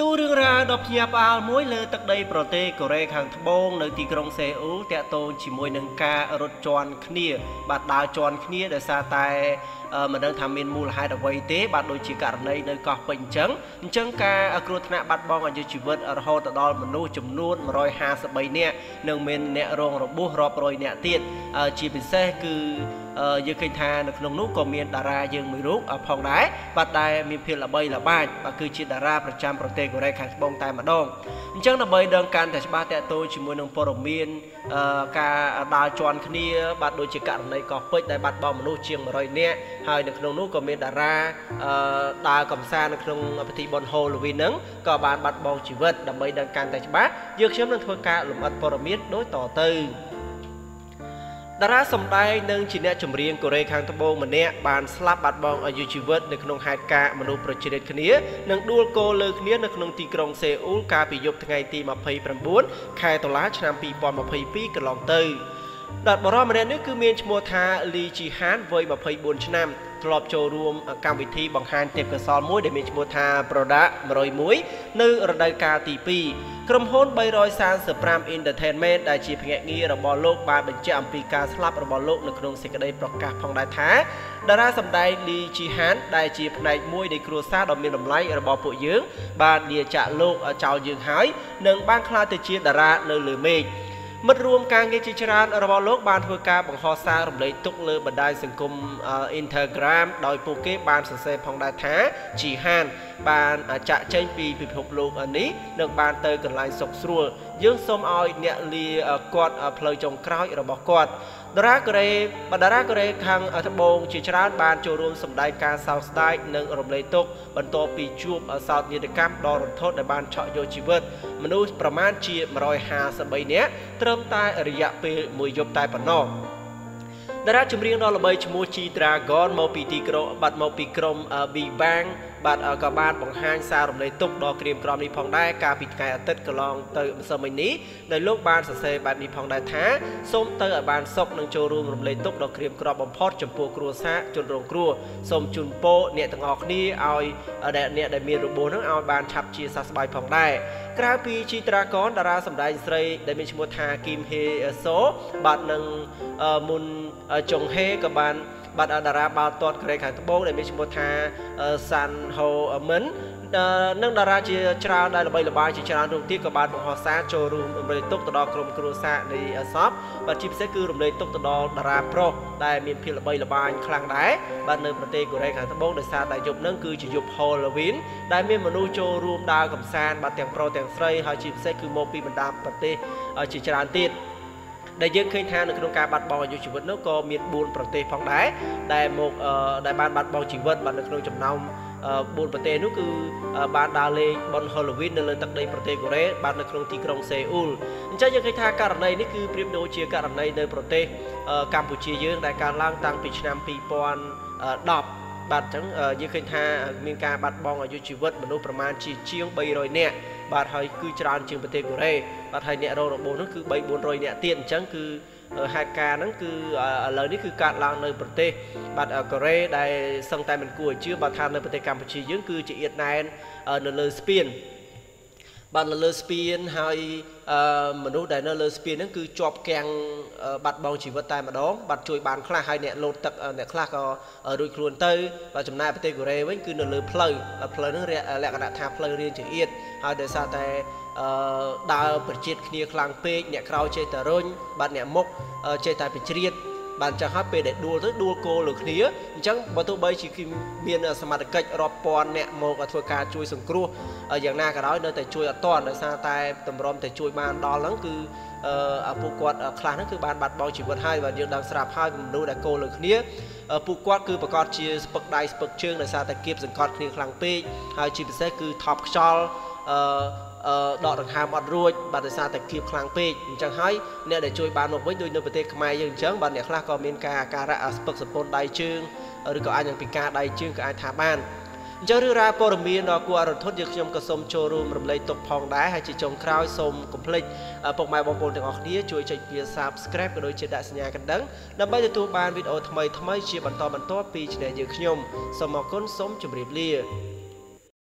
ទូរឿងរ៉ាវដ៏ភ្ញាក់ផ្អើលមួយលើទឹកដីប្រទេសកូរ៉េខាងត្បូងនៅទីក្រុងសេអ៊ូលតាក់ទងជាមួយនឹងការរត់ជន់គ្នា បាទដើរជន់គ្នាដោយសារតែមិនដឹងថាមានមូលហេតុអ្វីទេ បាទដូចជាករណីនៅកោះពេជ្រអញ្ចឹងអញ្ចឹងការគ្រោះថ្នាក់បាត់បង់អាយុជីវិតរហូតដល់មនុស្សចំនួន153នាក់និងមានអ្នករងរបួសរាប់រយនាក់ទៀតជាពិសេសគឺយើងឃើញថានៅក្នុងនោះក៏មានតារាយើងមួយរូបផងដែរបាទដែលមានភាពល្បីល្បាញបាទគឺជាតារាប្រចាំប្រទេសកូរ៉េខាងត្បូងតែម្ដងអញ្ចឹងដើម្បីដឹងកាន់តែច្បាស់តកតូចជាមួយនឹងព័ត៌មានការដើរជន់គ្នា បាទដូចជាករណីកោះពេជ្រដែលបាត់បង់មនុស្សជាង100នាក់ហើយនៅក្នុងនោះក៏មានតារាដើរកំសាន្តនៅក្នុងពិធីបុណ្យ Halloween ហ្នឹងក៏បានបាត់បង់ជីវិតដើម្បីដឹងកាន់តែច្បាស់យើងខ្ញុំនឹងធ្វើការលម្អិតព័ត៌មានដូចតទៅ តារាសម្ដែងនិងជាអ្នកចម្រៀងកូរ៉េខាងត្បូងម្នាក់បានស្លាប់បាត់បង់អាយុជីវិតនៅក្នុងហេតុការណ៍មនុស្សប្រជ្រៀតគ្នានិងដួលគោលើគ្នានៅក្នុងទីក្រុងសេអ៊ូលកាលពីយប់ថ្ងៃទី29ខែតុលាឆ្នាំ2022កន្លងទៅដល់បរិមម្នាក់នេះគឺមានឈ្មោះថាលីជីហានវ័យ24ឆ្នាំធ្លាប់ចូលរួមកម្មវិធីបង្ហាញទេពកោសល្យមួយដែលមានឈ្មោះថា Product 101នៅរដូវកាលទី2 ក្រុមហ៊ុន335 Entertainment ដែលជាភ្នាក់ងាររបស់លោកបានបញ្ជាក់អំពីការស្លាប់របស់លោកនៅក្នុងសេចក្តីប្រកាសផងដែរថាតារាសម្ដែងលីជីហានដែលជាផ្នែកមួយនៃគ្រួសារដ៏មានតម្លៃរបស់ពួកយើងបានលាចាកលោកចោលយើងហើយនិងបានក្លាយទៅជាតារានៅលើមេឃ មិត្តរួមការងារជាច្រើនរបស់លោកបានធ្វើការបង្ហោះសាររំលែកទុកលើបណ្ដាញសង្គម Instagram ដោយពួកគេបានសរសេរផងដែរថាជីហាន បានចាក់ចេញពីពិភពលោកនេះនឹងបានទៅកន្លែងសុខស្រួលយើងសូមឲ្យអ្នកលាគាត់ផ្លូវចុងក្រោយរបស់គាត់តារាកូរ៉េបណ្ដារាកូរ៉េខាងត្បូងជាច្រើនបានចូលរួមសម្ដែងការសោកស្ដាយនិងរំលែកទុក្ខបន្ទាប់ពីជួបសោកនាដកម្មដ៏រន្ធត់ដែលបានឆក់យកជីវិតមនុស្សប្រមាណជា153នាក់ត្រឹមតែរយៈពេលមួយយប់តែប៉ុណ្ណោះតារាចម្រៀងដ៏ល្បីឈ្មោះ G Dragon មកពីទីក្រុងបាត់មកពីក្រុម B Bang បាទក៏បានបង្ហាញសាររំលែកទុកដល់ក្រៀមក្រំនេះផងដែរកាលពីថ្ងៃអាទិត្យកន្លងទៅម្សិលមិញនេះដែលលោកបានសរសេរបែបនេះផងដែរថាសូមទៅឲ្យបានសុខនិងចូលរួមរំលែកទុកដល់ក្រៀមក្រំបំផុតចំពោះគ្រួសារជនរងគ្រោះសូមជូនពរអ្នកទាំងអស់គ្នាឲ្យអ្នកដែលមានរបួសនឹងឲ្យបានឆាប់ជាសះស្បើយផងដែរក្រៅពីជីត្រាកនតារាសម្ដែងស្រីដែលមានឈ្មោះថាគីមហេសូបាទនិងមុនចុងហេក៏បាន បាទតារាបាល់ទាត់កូរ៉េខាងត្បូងដែលមានឈ្មោះថាសាន់ហូមិន និងតារាជាច្រើនដែលល្បីល្បាញជាច្រើនរូបទៀតក៏បានបង្ហោះសារចូលរួមរំលែកទុកទៅដល់ក្រុមគ្រួសារនៃសពបាទជាពិសេសគឺរំលែកទុកទៅដល់តារាប្រុសដែលមានភាពល្បីល្បាញខ្លាំងដែរបាទនៅប្រទេសកូរ៉េខាងត្បូងដោយសារតែយប់នឹងគឺជាយប់ Halloween ដែលមានមនុស្សចូលរួមដើរកម្សាន្តបាទទាំងប្រុសទាំងស្រីហើយជាពិសេសគឺមកពីបណ្ដាប្រទេសជាច្រើនទៀត ដែលយើងឃើញថានៅក្នុងការបាត់បង់អាយុជីវិតនោះក៏មាន4ប្រទេសផងដែរដែលមកដែលបានបាត់បង់ជីវិតបាទនៅក្នុងចំណោម4ប្រទេសនោះគឺបានដើរលេងបុណ្យ Halloween នៅលើទឹកដីប្រទេសកូរ៉េបាទនៅក្នុងទីក្រុងសេអ៊ូលអញ្ចឹងយើងឃើញថាករណីនេះគឺប្រៀបដូចជាករណីនៅប្រទេសកម្ពុជាយើងដែលកើតឡើងតាំងពីឆ្នាំ2010បាទអញ្ចឹងយើងឃើញថាមានការបាត់បង់អាយុជីវិតមនុស្សប្រមាណជាជាង300នាក់ បាទហើយគឺច្រើនជាងប្រទេសកូរ៉េបាទហើយអ្នករងរបួសនោះគឺ3 400នាក់ទៀតអញ្ចឹងគឺហេតុការណ៍ហ្នឹងគឺឥឡូវនេះគឺកើតឡើងនៅប្រទេសបាទកូរ៉េដែលសឹងតែមិនគួរឲ្យជឿបាទថានៅប្រទេសកម្ពុជាយើងគឺជាអៀតណែននៅលើស្ពាន បាទនៅលើស្ពានហើយមនុស្សដែលនៅលើស្ពានហ្នឹងគឺជាប់គាំងបាត់បង់ជីវិតតែម្ដងបាទជួយបានខ្លះហើយអ្នកលោតទឹកអ្នកខ្លះក៏រួចខ្លួនទៅបាទចំណែកប្រទេសកូរ៉េវិញគឺនៅលើផ្លូវផ្លូវហ្នឹងលក្ខណៈថាផ្លូវរៀងចង្អៀតហើយដោយសារតែអឺដើរប្រជិតគ្នាខ្លាំងពេកអ្នកក្រោយចេះតែរុញបាទអ្នកមុខចេះតែប្រជ្រៀត បានចឹងហើយពេលដែលដួលទៅដួលគោលើគ្នាអញ្ចឹងបើទោះបីជាគេមានសមត្ថកិច្ចរាប់ពាន់អ្នកមកធ្វើការជួយសង្គ្រោះយ៉ាងណាក៏ដោយនៅតែជួយអត់តាន់ដោយសារតែតម្រុំតែជួយបានដល់ហ្នឹងគឺអឺពួកគាត់ខ្លះហ្នឹងគឺបានបាត់បង់ជីវិតហើយបាទយើងដឹងស្រាប់ហើយមនុស្សដែលគោលើគ្នាពួកគាត់គឺប្រកាសជាស្ពឹកដៃស្ពឹកជើងដោយសារតែគៀបសង្កត់គ្នាខ្លាំងពេកហើយជាពិសេសគឺថប់ខ្យល់អឺ ដកដង្ហើមអត់រួចបាទដោយសារតែគៀបខ្លាំងពេកអញ្ចឹងហើយអ្នកដែលជួយបានមកវិញដូចនៅប្រទេសខ្មែរយើងអញ្ចឹងបាទអ្នកខ្លះក៏មានការអាការៈស្ពឹកសពុនដៃជើងឬក៏អាចនឹងពិការដៃជើងក៏អាចថាបានអញ្ចឹងរឿងរ៉ាវព័ត៌មានដ៏គួរឲ្យរន្ធត់យើងខ្ញុំក៏សូមចូលរួមរំលែកទុកផងដែរហើយជាចុងក្រោយសូមកុំភ្លេចពុកម៉ែបងប្អូនទាំងអស់គ្នាជួយចុចវា Subscribe ក៏ដូចជាដាក់សញ្ញាកណ្ដឹងដើម្បីទទួលបានវីដេអូថ្មីៗជាបន្តបន្ទាប់ពី Channel យើងខ្ញុំសូមអរគុណសូមជម្រាបលា